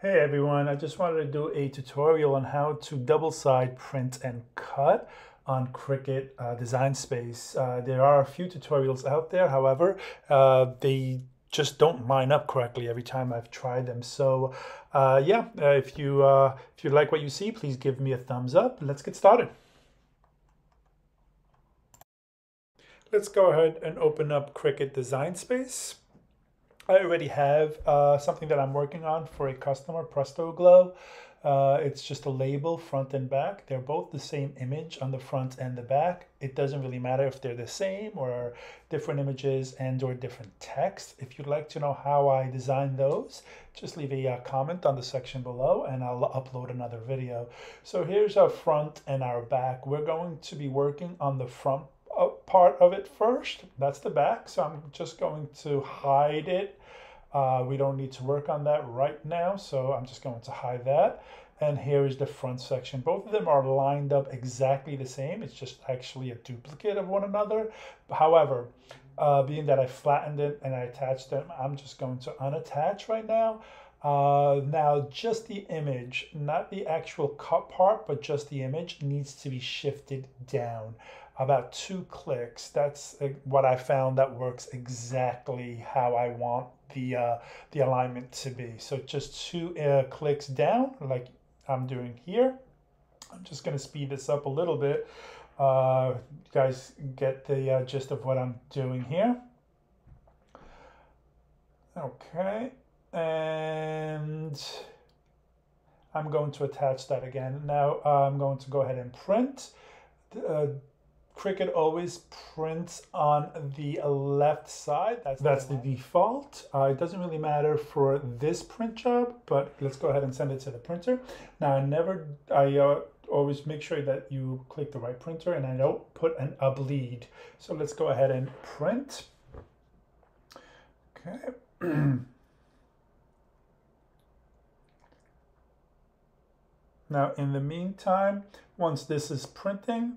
Hey everyone, I just wanted to do a tutorial on how to double side print and cut on Cricut uh, Design Space. Uh, there are a few tutorials out there, however, uh, they just don't line up correctly every time I've tried them. So uh, yeah, uh, if you uh, if you like what you see, please give me a thumbs up. Let's get started. Let's go ahead and open up Cricut Design Space. I already have uh, something that I'm working on for a customer, Presto Glow. Uh, it's just a label front and back. They're both the same image on the front and the back. It doesn't really matter if they're the same or different images and or different text. If you'd like to know how I designed those, just leave a uh, comment on the section below and I'll upload another video. So here's our front and our back. We're going to be working on the front part of it first. That's the back. So I'm just going to hide it uh, we don't need to work on that right now, so I'm just going to hide that. And here is the front section. Both of them are lined up exactly the same. It's just actually a duplicate of one another. However, uh, being that I flattened it and I attached them, I'm just going to unattach right now. Uh, now, just the image, not the actual cut part, but just the image needs to be shifted down about two clicks. That's uh, what I found that works exactly how I want the uh, the alignment to be. So just two uh, clicks down, like I'm doing here. I'm just going to speed this up a little bit. Uh, you guys get the uh, gist of what I'm doing here. Okay, and I'm going to attach that again. Now I'm going to go ahead and print. Uh, Cricut always prints on the left side. That's, that's the default. Uh, it doesn't really matter for this print job, but let's go ahead and send it to the printer. Now I never, I uh, always make sure that you click the right printer and I don't put an, bleed. So let's go ahead and print. Okay. now in the meantime, once this is printing,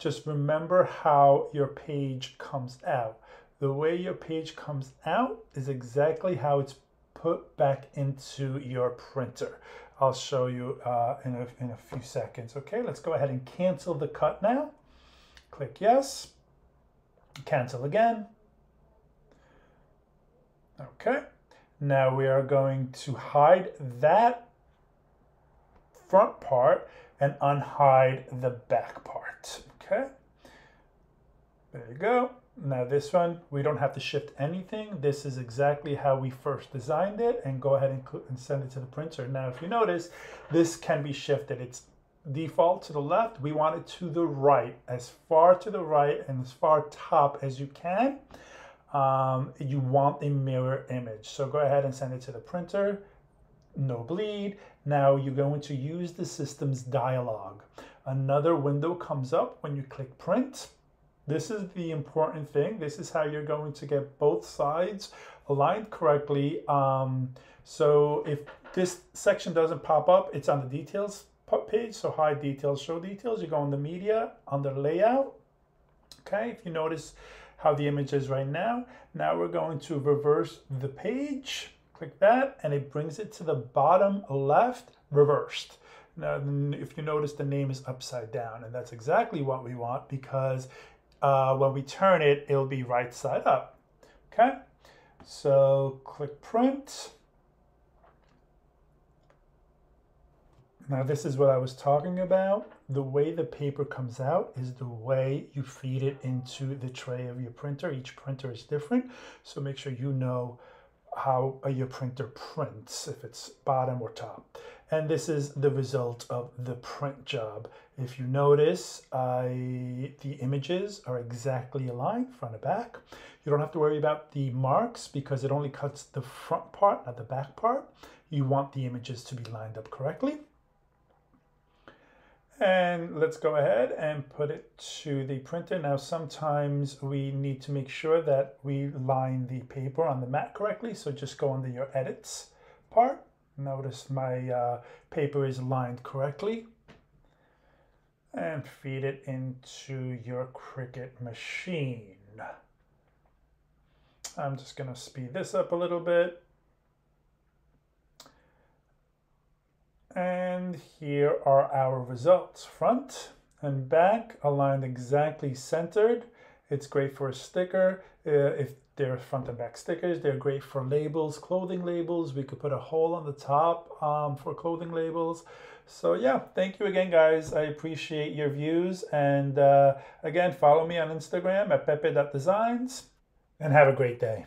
just remember how your page comes out. The way your page comes out is exactly how it's put back into your printer. I'll show you uh, in, a, in a few seconds. Okay, let's go ahead and cancel the cut now. Click yes, cancel again. Okay, now we are going to hide that front part and unhide the back part. Okay. There you go. Now this one, we don't have to shift anything. This is exactly how we first designed it and go ahead and, and send it to the printer. Now, if you notice, this can be shifted. It's default to the left. We want it to the right, as far to the right and as far top as you can. Um, you want a mirror image. So go ahead and send it to the printer. No bleed. Now you're going to use the system's dialog. Another window comes up when you click print. This is the important thing. This is how you're going to get both sides aligned correctly. Um, so if this section doesn't pop up, it's on the details page. So hide details, show details. You go on the media, under layout. Okay, if you notice how the image is right now. Now we're going to reverse the page. Click that and it brings it to the bottom left reversed. Now, if you notice, the name is upside down, and that's exactly what we want because uh, when we turn it, it'll be right side up. Okay, so click print. Now this is what I was talking about. The way the paper comes out is the way you feed it into the tray of your printer. Each printer is different, so make sure you know how your printer prints, if it's bottom or top. And this is the result of the print job. If you notice, I, the images are exactly aligned, front and back. You don't have to worry about the marks because it only cuts the front part, not the back part. You want the images to be lined up correctly. And let's go ahead and put it to the printer. Now, sometimes we need to make sure that we line the paper on the mat correctly. So just go under your edits part. Notice my uh, paper is lined correctly. And feed it into your Cricut machine. I'm just gonna speed this up a little bit. And here are our results. Front and back aligned exactly centered. It's great for a sticker. Uh, if they're front and back stickers, they're great for labels, clothing labels. We could put a hole on the top um, for clothing labels. So yeah, thank you again, guys. I appreciate your views. And uh, again, follow me on Instagram at peppe.designs and have a great day.